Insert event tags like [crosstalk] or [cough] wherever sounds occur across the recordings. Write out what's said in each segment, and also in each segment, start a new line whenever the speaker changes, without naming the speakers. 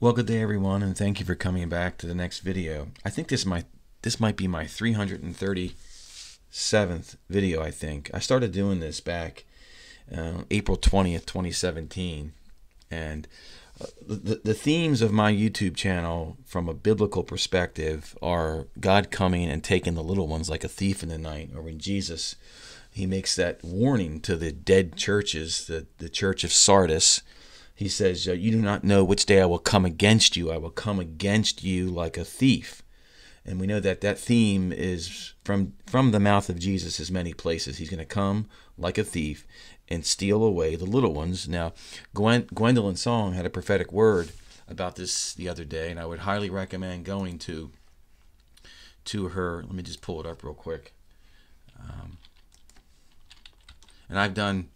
Well, good day everyone, and thank you for coming back to the next video. I think this might this might be my 337th video. I think I started doing this back uh, April 20th, 2017, and uh, the the themes of my YouTube channel from a biblical perspective are God coming and taking the little ones like a thief in the night, or when Jesus he makes that warning to the dead churches, the the church of Sardis he says, uh, You do not know which day I will come against you. I will come against you like a thief. And we know that that theme is from from the mouth of Jesus as many places. He's going to come like a thief and steal away the little ones. Now, Gwen, Gwendolyn Song had a prophetic word about this the other day, and I would highly recommend going to to her. Let me just pull it up real quick. Um, and I've done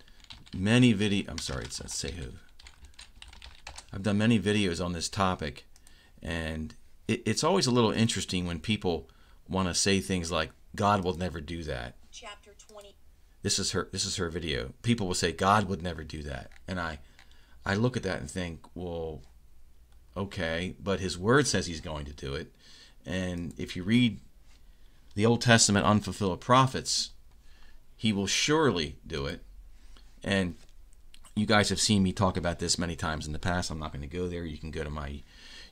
many video. I'm sorry, it's say who. I've done many videos on this topic, and it, it's always a little interesting when people want to say things like, "God will never do that." Chapter twenty. This is her. This is her video. People will say, "God would never do that," and I, I look at that and think, well, okay, but His Word says He's going to do it, and if you read the Old Testament unfulfilled prophets, He will surely do it, and you guys have seen me talk about this many times in the past. I'm not going to go there. You can go to my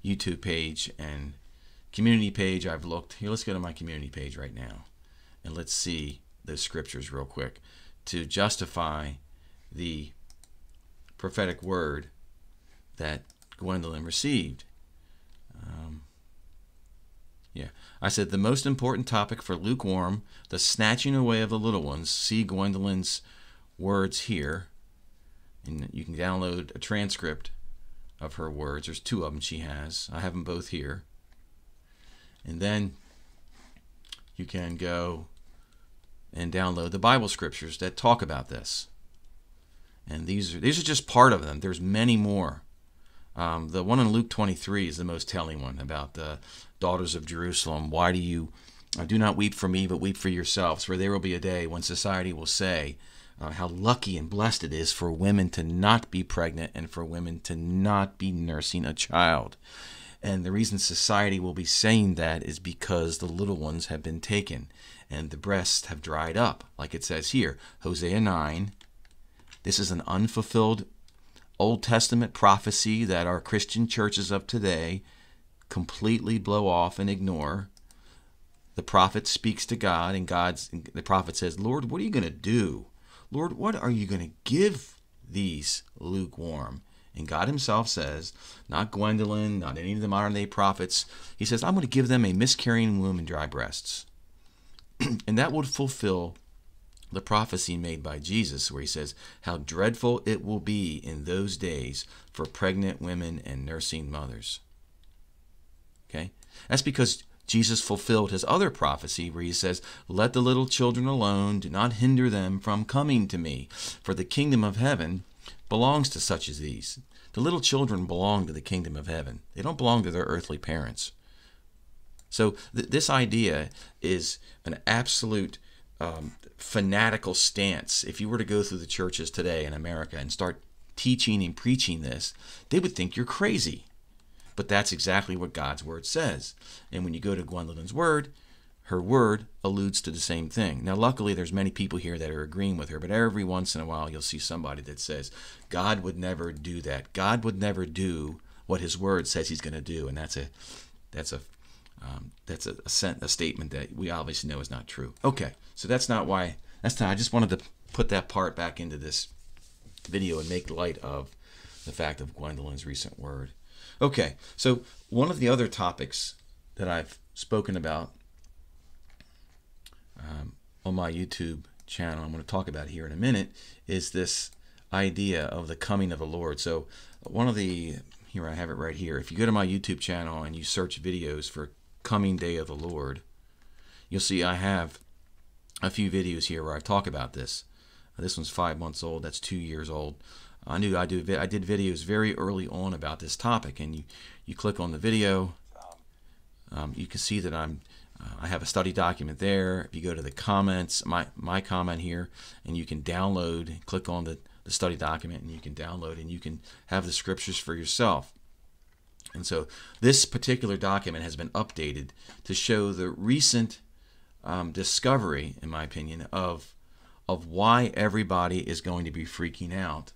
YouTube page and community page. I've looked. Here, let's go to my community page right now. And let's see those scriptures real quick to justify the prophetic word that Gwendolyn received. Um, yeah, I said the most important topic for lukewarm, the snatching away of the little ones. See Gwendolyn's words here and you can download a transcript of her words. There's two of them she has. I have them both here. And then you can go and download the Bible scriptures that talk about this. And these are these are just part of them. There's many more. Um, the one in Luke 23 is the most telling one about the daughters of Jerusalem. Why do you uh, do not weep for me, but weep for yourselves? For there will be a day when society will say, uh, how lucky and blessed it is for women to not be pregnant and for women to not be nursing a child. And the reason society will be saying that is because the little ones have been taken and the breasts have dried up, like it says here, Hosea 9. This is an unfulfilled Old Testament prophecy that our Christian churches of today completely blow off and ignore. The prophet speaks to God, and God's the prophet says, "Lord, what are you going to do?" Lord, what are you going to give these lukewarm? And God Himself says, not Gwendolyn, not any of the modern day prophets, He says, I'm going to give them a miscarrying womb and dry breasts. [clears throat] and that would fulfill the prophecy made by Jesus, where He says, How dreadful it will be in those days for pregnant women and nursing mothers. Okay? That's because Jesus fulfilled his other prophecy where he says, Let the little children alone, do not hinder them from coming to me, for the kingdom of heaven belongs to such as these. The little children belong to the kingdom of heaven, they don't belong to their earthly parents. So, th- this idea is an absolute um, fanatical stance. If you were to go through the churches today in America and start teaching and preaching this, they would think you're crazy. But that's exactly what God's word says. And when you go to Gwendolyn's word, her word alludes to the same thing. Now, luckily, there's many people here that are agreeing with her, but every once in a while, you'll see somebody that says, God would never do that. God would never do what his word says he's going to do. And that's a, that's a, um, that's a, a, a statement that we obviously know is not true. Okay, so that's not why, that's not, I just wanted to put that part back into this video and make light of the fact of Gwendolyn's recent word. Okay, so one of the other topics that I've spoken about um, on my YouTube channel, I'm going to talk about here in a minute, is this idea of the coming of the Lord. So, one of the, here I have it right here. If you go to my YouTube channel and you search videos for coming day of the Lord, you'll see I have a few videos here where I talk about this. This one's five months old, that's two years old. I knew I do I did videos very early on about this topic, and you you click on the video, um, you can see that I'm uh, I have a study document there. If you go to the comments, my my comment here, and you can download, click on the the study document, and you can download, and you can have the scriptures for yourself. And so this particular document has been updated to show the recent um, discovery, in my opinion, of of why everybody is going to be freaking out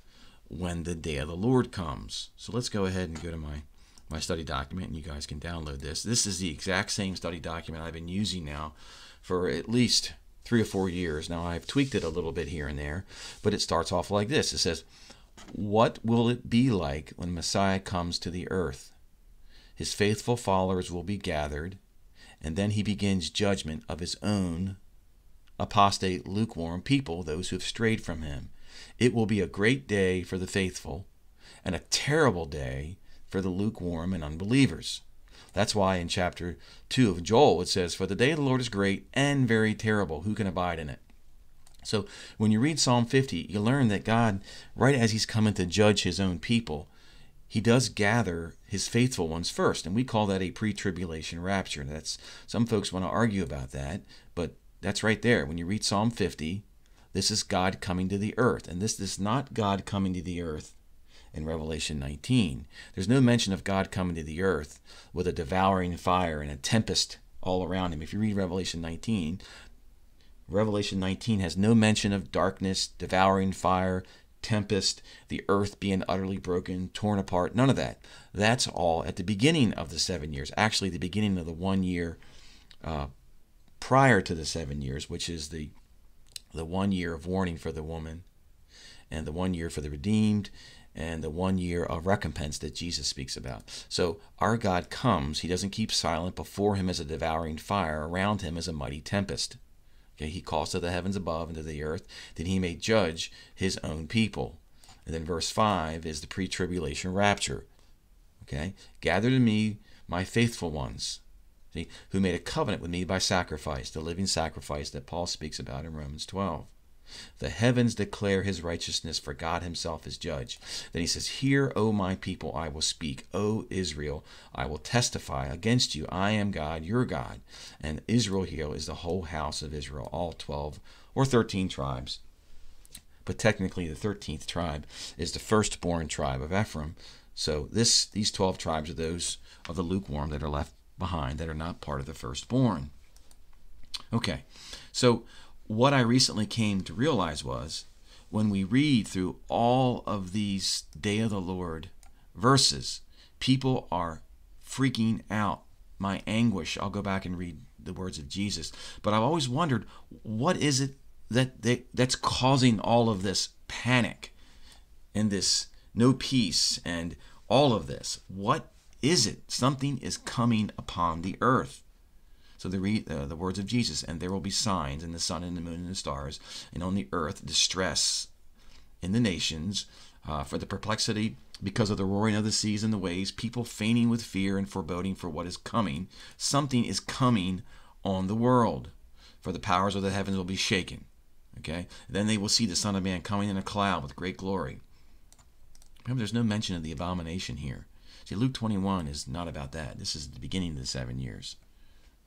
when the day of the Lord comes. So let's go ahead and go to my my study document, and you guys can download this. This is the exact same study document I've been using now for at least three or four years. Now I've tweaked it a little bit here and there, but it starts off like this. It says, "What will it be like when Messiah comes to the earth?" his faithful followers will be gathered, and then he begins judgment of his own apostate, lukewarm people, those who have strayed from him. It will be a great day for the faithful, and a terrible day for the lukewarm and unbelievers. That's why in chapter 2 of Joel it says, For the day of the Lord is great and very terrible. Who can abide in it? So when you read Psalm 50, you learn that God, right as He's coming to judge His own people, he does gather his faithful ones first, and we call that a pre-tribulation rapture. That's some folks want to argue about that, but that's right there. When you read Psalm 50, this is God coming to the earth, and this is not God coming to the earth in Revelation 19. There's no mention of God coming to the earth with a devouring fire and a tempest all around him. If you read Revelation 19, Revelation 19 has no mention of darkness, devouring fire, tempest, the earth being utterly broken, torn apart, none of that. That's all at the beginning of the seven years, actually, the beginning of the one year uh, prior to the seven years, which is the, the one year of warning for the woman, and the one year for the redeemed, and the one year of recompense that Jesus speaks about. So our God comes, he doesn't keep silent. Before him is a devouring fire, around him is a mighty tempest. Okay, he calls to the heavens above and to the earth that he may judge his own people. And then verse 5 is the pre tribulation rapture. Okay, gather to me my faithful ones, see, who made a covenant with me by sacrifice, the living sacrifice that Paul speaks about in Romans 12. The heavens declare his righteousness, for God himself is judge. Then he says, Hear, O my people, I will speak. O Israel, I will testify against you. I am God, your God. And Israel here is the whole house of Israel, all 12 or 13 tribes. But technically, the 13th tribe is the firstborn tribe of Ephraim. So this these 12 tribes are those of the lukewarm that are left behind, that are not part of the firstborn. Okay, so what I recently came to realize was when we read through all of these Day of the Lord verses, people are freaking out. My anguish, I'll go back and read the words of Jesus. But I've always wondered what is it that they, that's causing all of this panic and this no peace and all of this? What is it? Something is coming upon the earth. So the, re, uh, the words of Jesus, and there will be signs in the sun and the moon and the stars, and on the earth distress in the nations, uh, for the perplexity because of the roaring of the seas and the waves, people fainting with fear and foreboding for what is coming. Something is coming on the world, for the powers of the heavens will be shaken. Okay? Then they will see the Son of Man coming in a cloud with great glory. Remember, there's no mention of the abomination here. See, Luke 21 is not about that. This is the beginning of the seven years.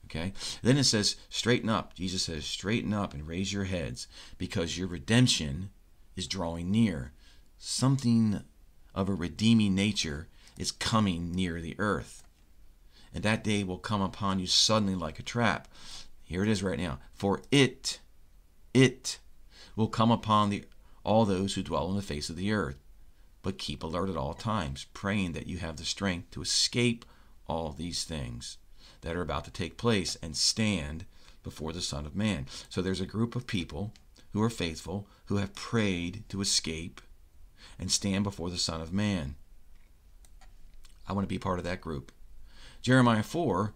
Okay? Then it says, straighten up. Jesus says, straighten up and raise your heads because your redemption is drawing near. Something of a redeeming nature is coming near the earth. And that day will come upon you suddenly like a trap. Here it is right now. For it, it will come upon the, all those who dwell on the face of the earth. But keep alert at all times, praying that you have the strength to escape all these things that are about to take place and stand before the Son of Man. So there's a group of people who are faithful who have prayed to escape and stand before the Son of Man. I want to be part of that group. Jeremiah 4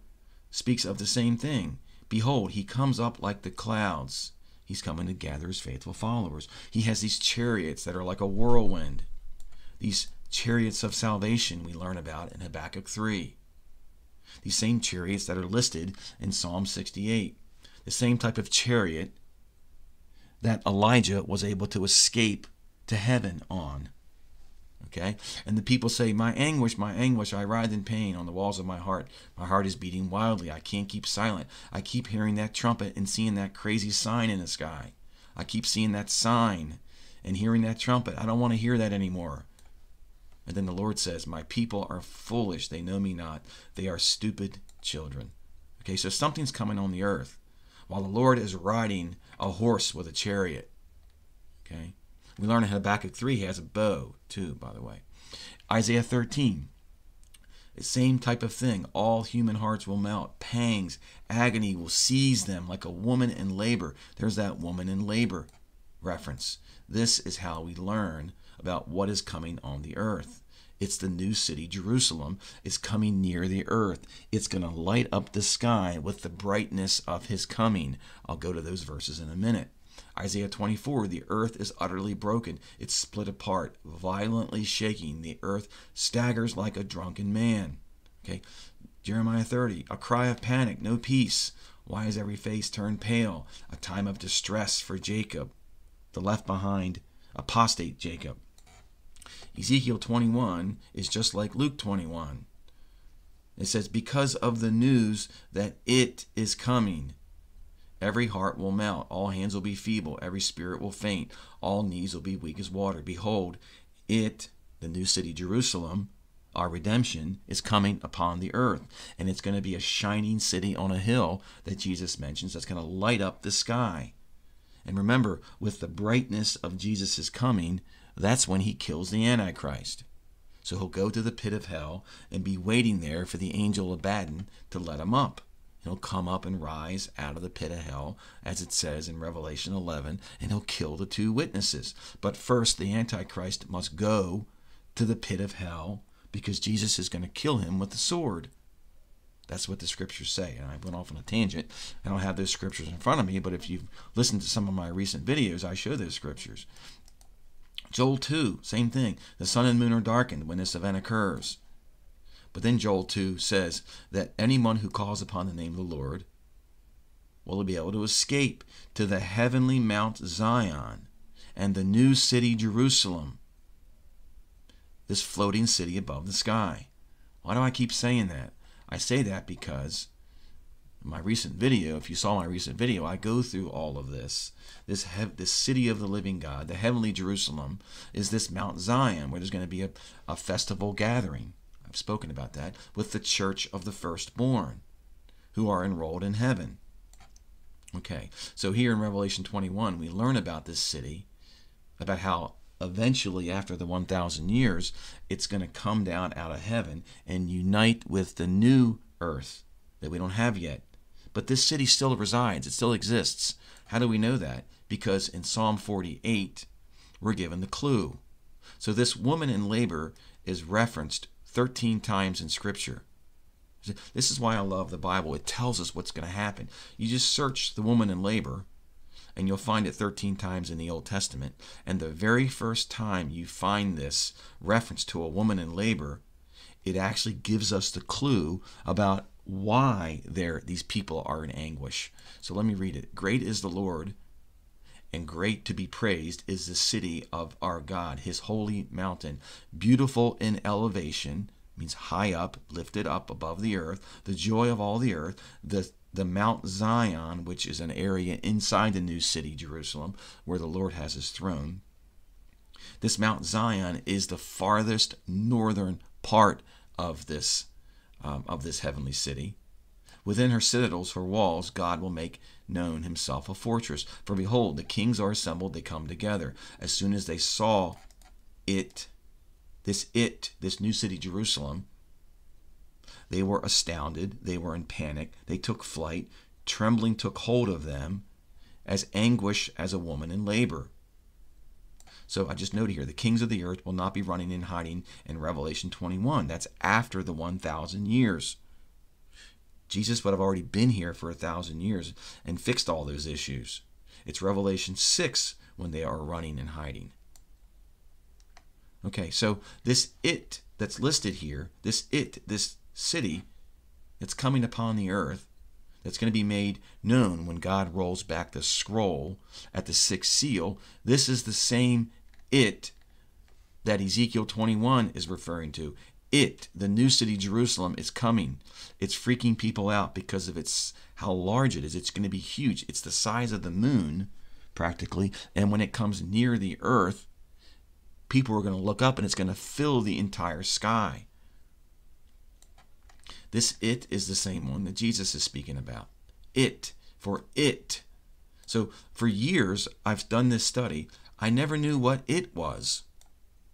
speaks of the same thing. Behold, he comes up like the clouds. He's coming to gather his faithful followers. He has these chariots that are like a whirlwind. These chariots of salvation we learn about in Habakkuk 3 these same chariots that are listed in Psalm 68. The same type of chariot that Elijah was able to escape to heaven on. Okay? And the people say, My anguish, my anguish, I writhe in pain on the walls of my heart. My heart is beating wildly. I can't keep silent. I keep hearing that trumpet and seeing that crazy sign in the sky. I keep seeing that sign and hearing that trumpet. I don't want to hear that anymore. And then the Lord says, My people are foolish. They know me not. They are stupid children. Okay, so something's coming on the earth while the Lord is riding a horse with a chariot. Okay, we learn in Habakkuk 3 he has a bow too, by the way. Isaiah 13, the same type of thing. All human hearts will melt. Pangs, agony will seize them like a woman in labor. There's that woman in labor reference. This is how we learn about what is coming on the earth. It's the new city, Jerusalem, is coming near the earth. It's going to light up the sky with the brightness of his coming. I'll go to those verses in a minute. Isaiah 24, the earth is utterly broken. It's split apart, violently shaking. The earth staggers like a drunken man. Okay. Jeremiah 30, a cry of panic, no peace. Why is every face turned pale? A time of distress for Jacob, the left behind apostate Jacob. Ezekiel 21 is just like Luke 21. It says, Because of the news that it is coming, every heart will melt, all hands will be feeble, every spirit will faint, all knees will be weak as water. Behold, it, the new city Jerusalem, our redemption, is coming upon the earth. And it's going to be a shining city on a hill that Jesus mentions that's going to light up the sky. And remember, with the brightness of Jesus' coming, that's when he kills the Antichrist. So he'll go to the pit of hell and be waiting there for the angel Abaddon to let him up. He'll come up and rise out of the pit of hell, as it says in Revelation 11, and he'll kill the two witnesses. But first, the Antichrist must go to the pit of hell because Jesus is going to kill him with the sword. That's what the scriptures say. And I went off on a tangent. I don't have those scriptures in front of me, but if you've listened to some of my recent videos, I show those scriptures. Joel 2, same thing. The sun and moon are darkened when this event occurs. But then Joel 2 says that anyone who calls upon the name of the Lord will be able to escape to the heavenly Mount Zion and the new city Jerusalem, this floating city above the sky. Why do I keep saying that? I say that because my recent video, if you saw my recent video, I go through all of this. This this city of the living God, the heavenly Jerusalem, is this Mount Zion where there's going to be a, a festival gathering. I've spoken about that with the church of the firstborn who are enrolled in heaven. Okay, so here in Revelation 21, we learn about this city, about how eventually, after the 1,000 years, it's going to come down out of heaven and unite with the new earth that we don't have yet. But this city still resides, it still exists. How do we know that? Because in Psalm 48, we're given the clue. So this woman in labor is referenced 13 times in Scripture. This is why I love the Bible. It tells us what's going to happen. You just search the woman in labor, and you'll find it 13 times in the Old Testament. And the very first time you find this reference to a woman in labor, it actually gives us the clue about why there these people are in anguish. So let me read it. Great is the Lord, and great to be praised is the city of our God, his holy mountain, beautiful in elevation, means high up, lifted up above the earth, the joy of all the earth, the the Mount Zion, which is an area inside the new city, Jerusalem, where the Lord has his throne. This Mount Zion is the farthest northern part of this um, of this heavenly city. Within her citadels, her walls, God will make known himself a fortress. For behold, the kings are assembled, they come together. As soon as they saw it, this it, this new city, Jerusalem, they were astounded, they were in panic, they took flight, trembling took hold of them, as anguish as a woman in labor. So I just note here the kings of the earth will not be running and hiding in Revelation 21. That's after the 1,000 years. Jesus would have already been here for a thousand years and fixed all those issues. It's Revelation 6 when they are running and hiding. Okay, so this it that's listed here, this it, this city that's coming upon the earth, that's going to be made known when God rolls back the scroll at the sixth seal, this is the same it that Ezekiel 21 is referring to. It, the new city Jerusalem, is coming. It's freaking people out because of its how large it is. It's going to be huge. It's the size of the moon, practically. And when it comes near the earth, people are going to look up and it's going to fill the entire sky. This it is the same one that Jesus is speaking about. It, for it. So for years, I've done this study. I never knew what it was.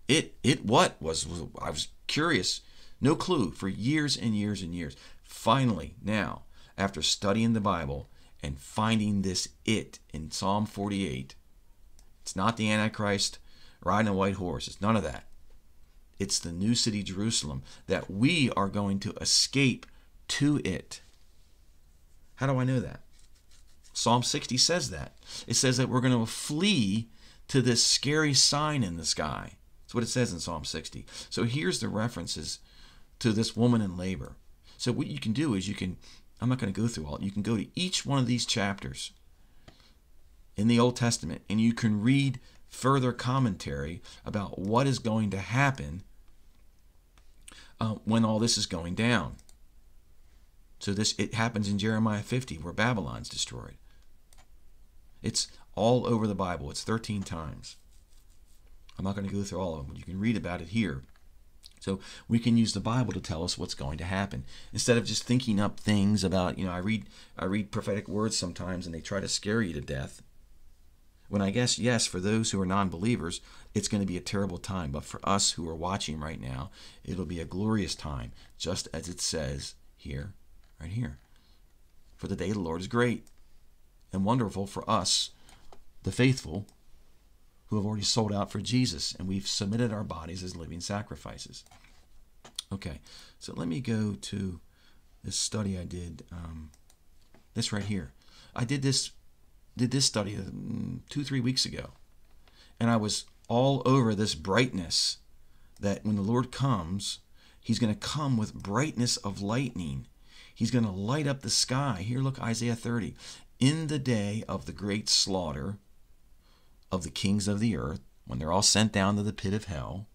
It, it what was, I was curious. No clue for years and years and years. Finally, now, after studying the Bible and finding this it in Psalm 48, it's not the Antichrist riding a white horse. It's none of that. It's the new city, Jerusalem, that we are going to escape to it. How do I know that? Psalm 60 says that. It says that we're going to flee to this scary sign in the sky. That's what it says in Psalm 60. So here's the references to this woman in labor. So what you can do is you can, I'm not going to go through all, you can go to each one of these chapters in the Old Testament and you can read further commentary about what is going to happen uh, when all this is going down. So this it happens in Jeremiah 50 where Babylon's destroyed. It's all over the Bible. It's 13 times. I'm not going to go through all of them, but you can read about it here. So we can use the Bible to tell us what's going to happen instead of just thinking up things about, you know, I read I read prophetic words sometimes and they try to scare you to death. When I guess, yes, for those who are non believers, it's going to be a terrible time. But for us who are watching right now, it'll be a glorious time, just as it says here, right here. For the day of the Lord is great and wonderful for us, the faithful, who have already sold out for Jesus and we've submitted our bodies as living sacrifices. Okay, so let me go to this study I did, um, this right here. I did this did this study mm, two, three weeks ago. And I was all over this brightness that when the Lord comes, He's going to come with brightness of lightning. He's going to light up the sky. Here, look, Isaiah 30. In the day of the great slaughter of the kings of the earth, when they're all sent down to the pit of hell,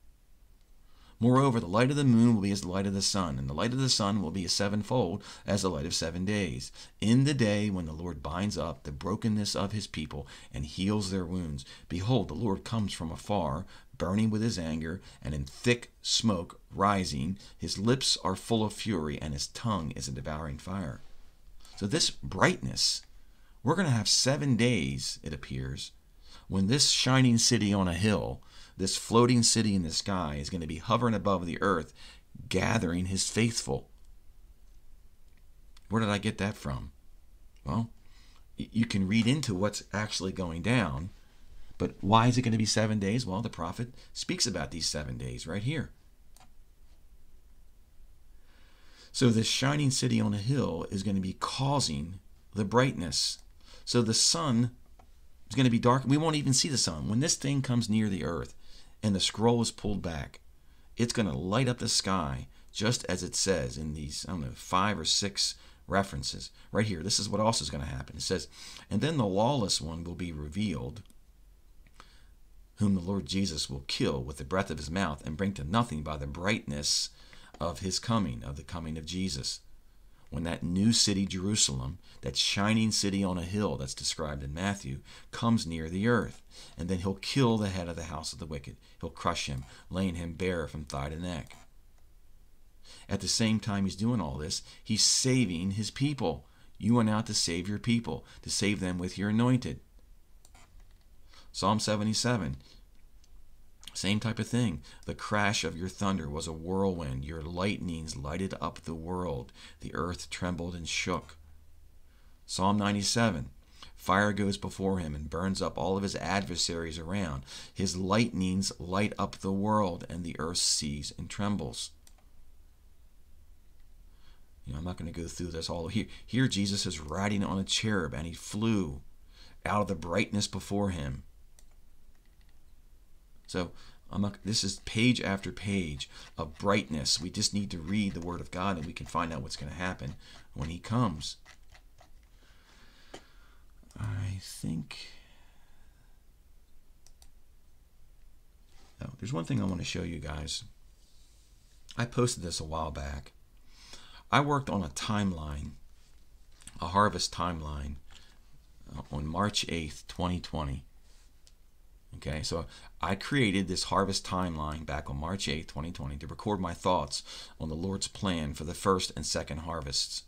Moreover, the light of the moon will be as the light of the sun, and the light of the sun will be a sevenfold as the light of seven days. In the day when the Lord binds up the brokenness of his people and heals their wounds, behold, the Lord comes from afar, burning with his anger, and in thick smoke rising. His lips are full of fury, and his tongue is a devouring fire. So, this brightness, we're going to have seven days, it appears, when this shining city on a hill this floating city in the sky is going to be hovering above the earth, gathering his faithful. Where did I get that from? Well, you can read into what's actually going down, but why is it going to be seven days? Well, the prophet speaks about these seven days right here. So, this shining city on a hill is going to be causing the brightness. So, the sun is going to be dark. We won't even see the sun. When this thing comes near the earth, and the scroll is pulled back, it's going to light up the sky just as it says in these, I don't know, five or six references. Right here, this is what else is going to happen. It says, And then the lawless one will be revealed, whom the Lord Jesus will kill with the breath of his mouth and bring to nothing by the brightness of his coming, of the coming of Jesus when that new city, Jerusalem, that shining city on a hill that's described in Matthew, comes near the earth. And then he'll kill the head of the house of the wicked. He'll crush him, laying him bare from thigh to neck. At the same time he's doing all this, he's saving his people. You went out to save your people, to save them with your anointed. Psalm 77 same type of thing. The crash of your thunder was a whirlwind. Your lightnings lighted up the world. The earth trembled and shook. Psalm 97 Fire goes before him and burns up all of his adversaries around. His lightnings light up the world, and the earth sees and trembles. You know, I'm not going to go through this all here. Here, Jesus is riding on a cherub, and he flew out of the brightness before him. So not, this is page after page of brightness. We just need to read the Word of God and we can find out what's going to happen when He comes. I think. Oh, there's one thing I want to show you guys. I posted this a while back. I worked on a timeline, a harvest timeline, uh, on March 8th, 2020 Okay, so I created this harvest timeline back on March 8th, 2020, to record my thoughts on the Lord's plan for the first and second harvests.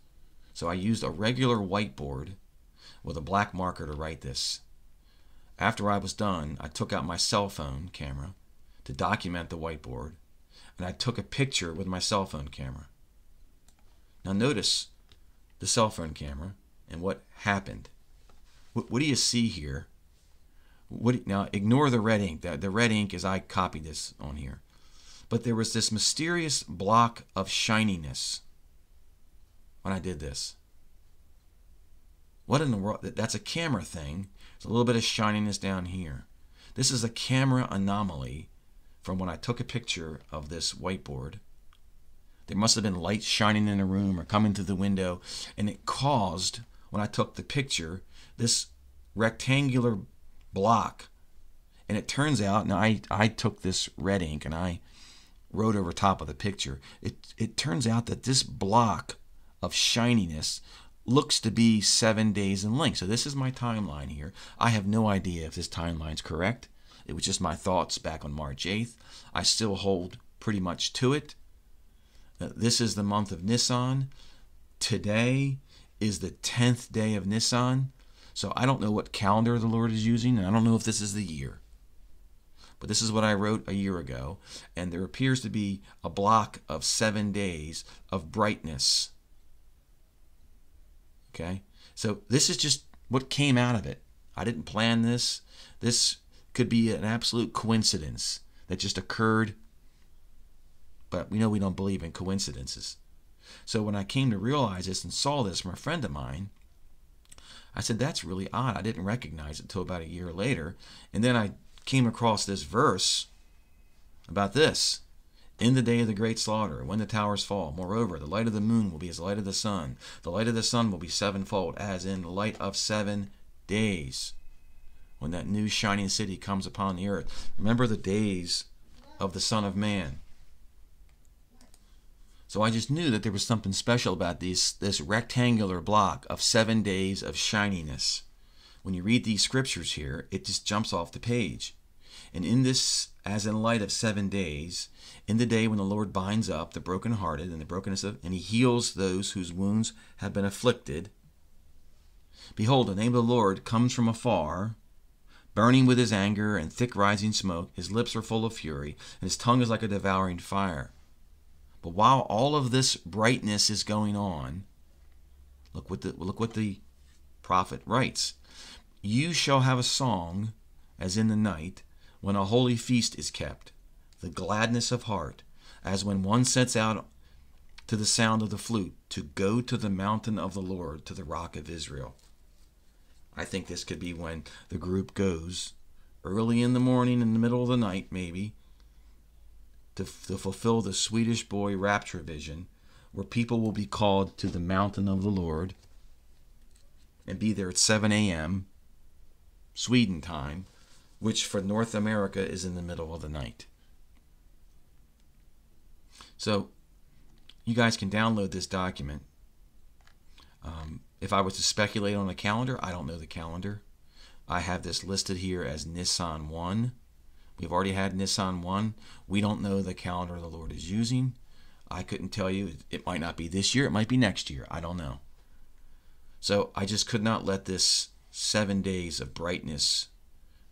So I used a regular whiteboard with a black marker to write this. After I was done, I took out my cell phone camera to document the whiteboard, and I took a picture with my cell phone camera. Now, notice the cell phone camera and what happened. What, what do you see here? What, now, ignore the red ink. The, the red ink is I copied this on here. But there was this mysterious block of shininess when I did this. What in the world? That's a camera thing. There's a little bit of shininess down here. This is a camera anomaly from when I took a picture of this whiteboard. There must have been light shining in the room or coming through the window, and it caused, when I took the picture, this rectangular block. And it turns out, now I, I took this red ink and I wrote over top of the picture. It, it turns out that this block of shininess looks to be seven days in length. So this is my timeline here. I have no idea if this timeline's correct. It was just my thoughts back on March 8th. I still hold pretty much to it. This is the month of Nisan. Today is the 10th day of Nisan. So I don't know what calendar the Lord is using, and I don't know if this is the year. But this is what I wrote a year ago, and there appears to be a block of seven days of brightness. Okay? So this is just what came out of it. I didn't plan this. This could be an absolute coincidence that just occurred. But we know we don't believe in coincidences. So when I came to realize this and saw this from a friend of mine, I said, that's really odd. I didn't recognize it until about a year later. And then I came across this verse about this. In the day of the great slaughter, when the towers fall, moreover, the light of the moon will be as the light of the sun. The light of the sun will be sevenfold, as in the light of seven days. When that new shining city comes upon the earth. Remember the days of the Son of Man. So I just knew that there was something special about these, this rectangular block of seven days of shininess. When you read these scriptures here, it just jumps off the page. And in this, as in light of seven days, in the day when the Lord binds up the brokenhearted and the brokenness of, and he heals those whose wounds have been afflicted, behold, the name of the Lord comes from afar, burning with his anger and thick rising smoke. His lips are full of fury, and his tongue is like a devouring fire. But while all of this brightness is going on, look what the look what the prophet writes. You shall have a song as in the night when a holy feast is kept, the gladness of heart, as when one sets out to the sound of the flute to go to the mountain of the Lord, to the rock of Israel. I think this could be when the group goes early in the morning, in the middle of the night, maybe, to, to fulfill the Swedish boy rapture vision, where people will be called to the mountain of the Lord and be there at 7 a.m. Sweden time, which for North America is in the middle of the night. So you guys can download this document. Um, if I was to speculate on a calendar, I don't know the calendar. I have this listed here as Nisan 1. We've already had Nisan 1. We don't know the calendar the Lord is using. I couldn't tell you. It might not be this year. It might be next year. I don't know. So I just could not let this seven days of brightness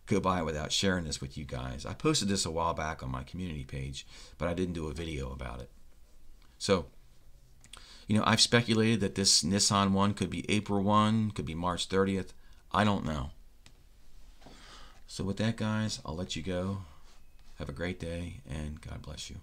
go by without sharing this with you guys. I posted this a while back on my community page, but I didn't do a video about it. So, you know, I've speculated that this Nisan 1 could be April 1, could be March 30th. I don't know. So with that, guys, I'll let you go. Have a great day, and God bless you.